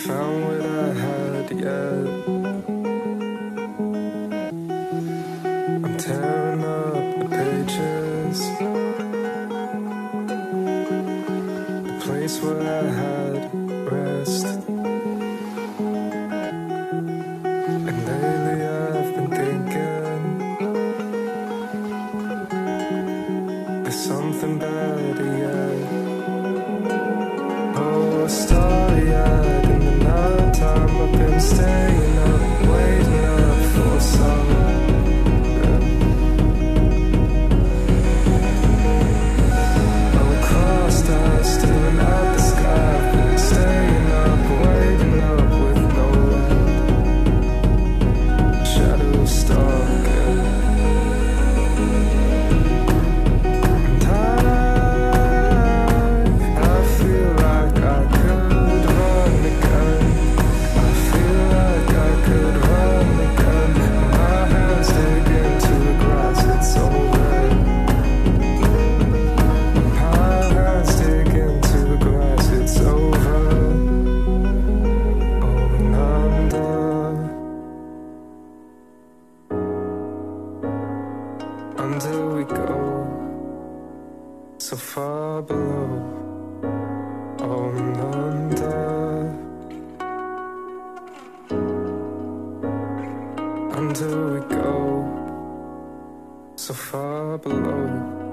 found what I had yet. I'm tearing up the pages. The place where I had rest. And lately I've been thinking there's something better Under we go so far below. Oh, under, under we go, so far below.